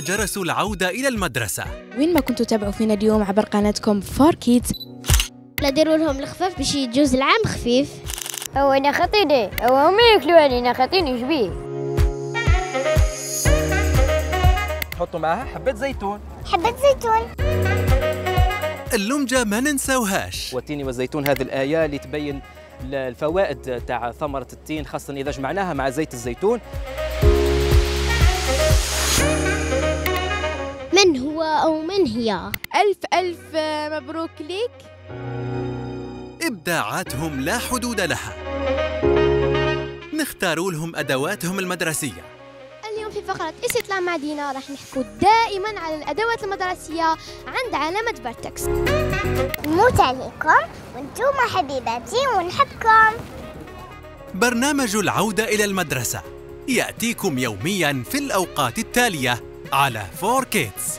جرس العودة إلى المدرسة. وين ما كنتوا تابعوا فينا اليوم عبر قناتكم فور كيدز. لا ديروا لهم الخفاف باش يجوز العام خفيف. هو أنا خطيني. هو هم ياكلوا علينا خطيني شبيه حطوا معاها حبة زيتون. حبة زيتون. اللمجة ما ننساوهاش والتين والزيتون هذه الآية اللي تبين الفوائد تاع ثمرة التين خاصة إذا جمعناها مع زيت الزيتون. أو من هي؟ ألف ألف مبروك ليك. إبداعاتهم لا حدود لها. نختار لهم أدواتهم المدرسية. اليوم في فقرة استطلاع مع دينا راح نحكوا دائما على الأدوات المدرسية عند علامة فيرتكس. نموت عليكم وأنتم حبيباتي ونحبكم. برنامج العودة إلى المدرسة. يأتيكم يوميا في الأوقات التالية على فور كيدز.